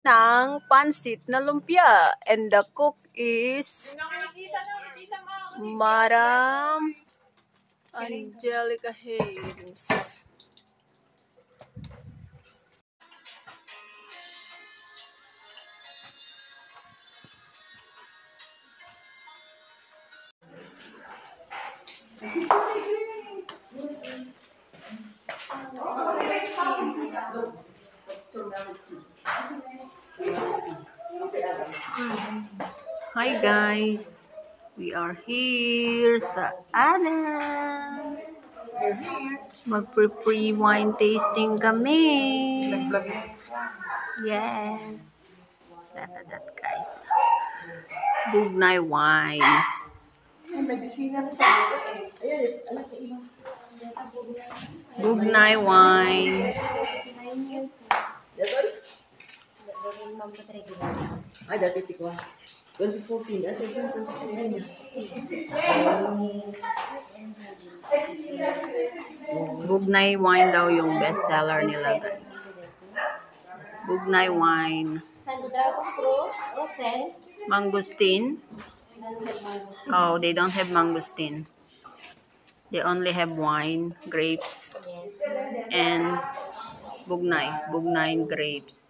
ng pansit na lumpia. And the cook is Madam Angelica Haynes. Hi guys! We are here sa Adams. Magpre-pre wine tasting kami. Yes. That, that, that guys. Bugnay wine. Medisina na sa eh. Bugnay wine. Ah, dati tikwa. 2014, ah, 2014. Bugnay wine daw yung best seller nila guys. Bugnay wine. Santo Dragon Fruit, Rosel, Mangustin. Oh, they don't have mangustin. They only have wine, grapes, yes. and bugnay. Bugnay grapes.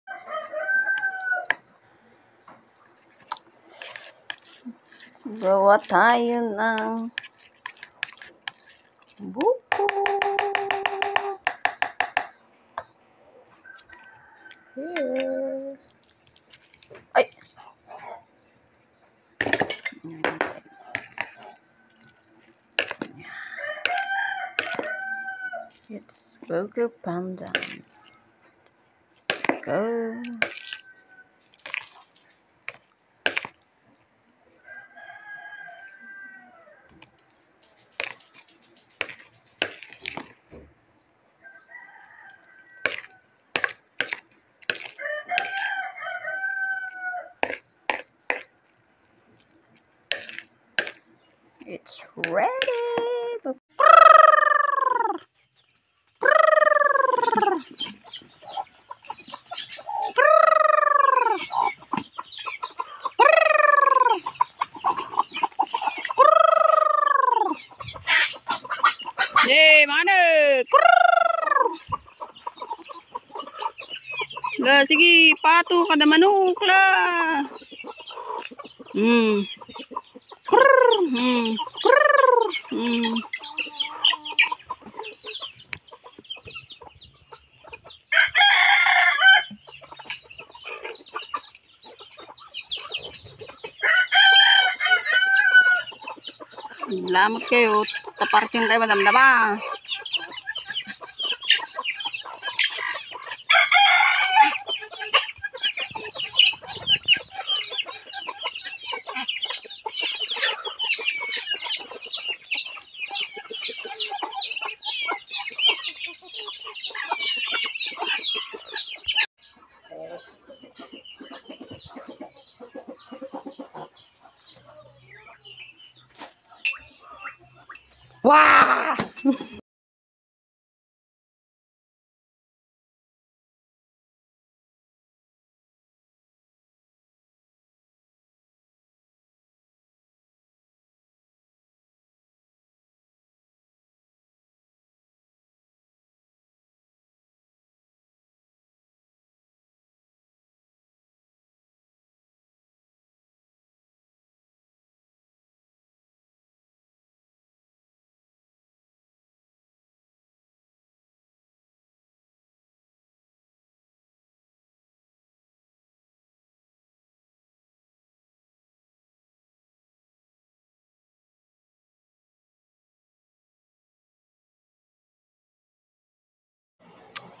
Gawa tayo ng buko. It's Buko Pandan. Go. It's ready. Mana? Sige, pato kada manok la. Hmm. Hmm. Hmm. Salamat kayo. Taparking kayo madamdama. Wow.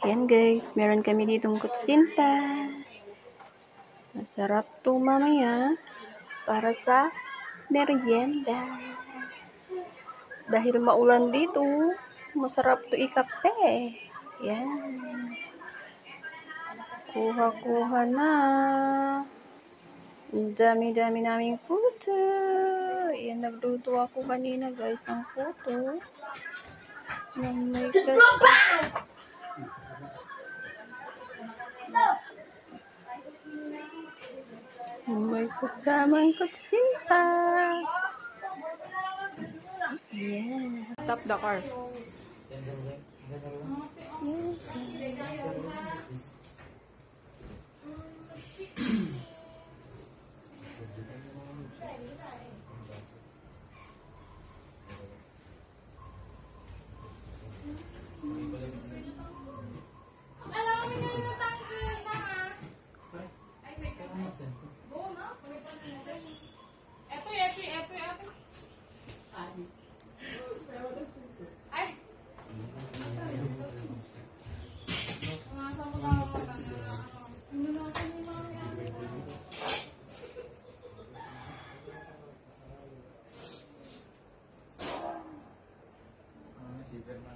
Yan guys, meron kami ditong kutsinta. Masarap to mamaya. para sa merienda. Dahil maulan dito, masarap to ikape. Yan. Kuha-kuha na. Dami-dami naming puto. Yan, nagluto ako kanina guys ng puto. Yan, may kasi. Kasamang kutsinta. Yeah. Stop the car. Terima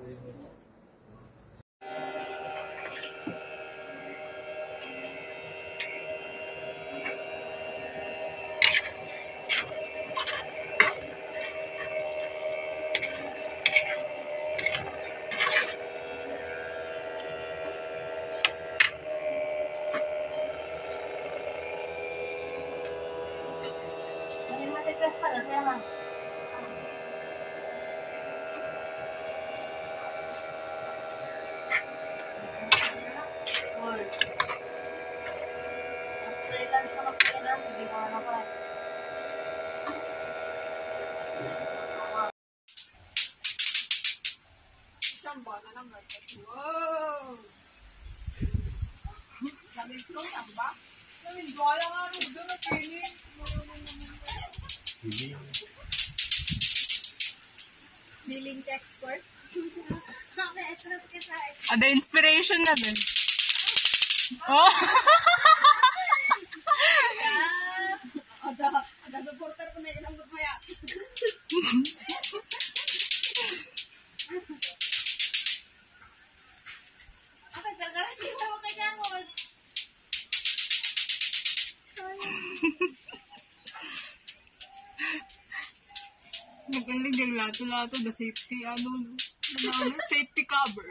kasih. I'm expert? Ada inspiration na din. Oh! Magaling yung lato-lato, the safety, ano, ano, safety cover.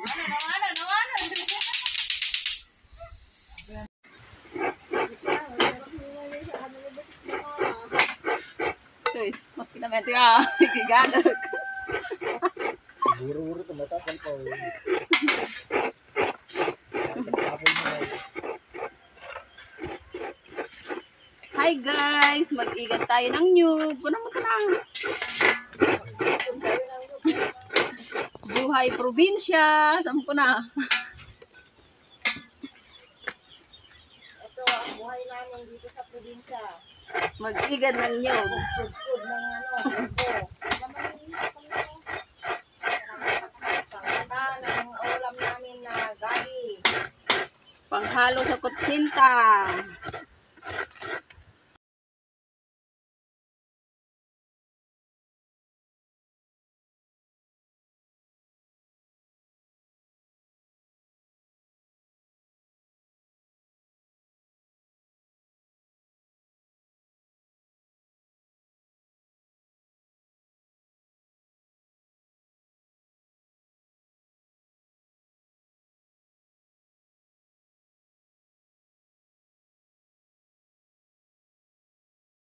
Uy, makinamete ka. Gigana. Buru-buru tumatasan pa. Hi guys! Mag-igat tayo ng noob. Ano mo ka na? Buhay probinsya. Saan ko na? Ito ang buhay namin dito sa probinsya. Mag-igat ng noob. Food ng ano, ng ulam namin na gabi. Panghalo sa kutsinta.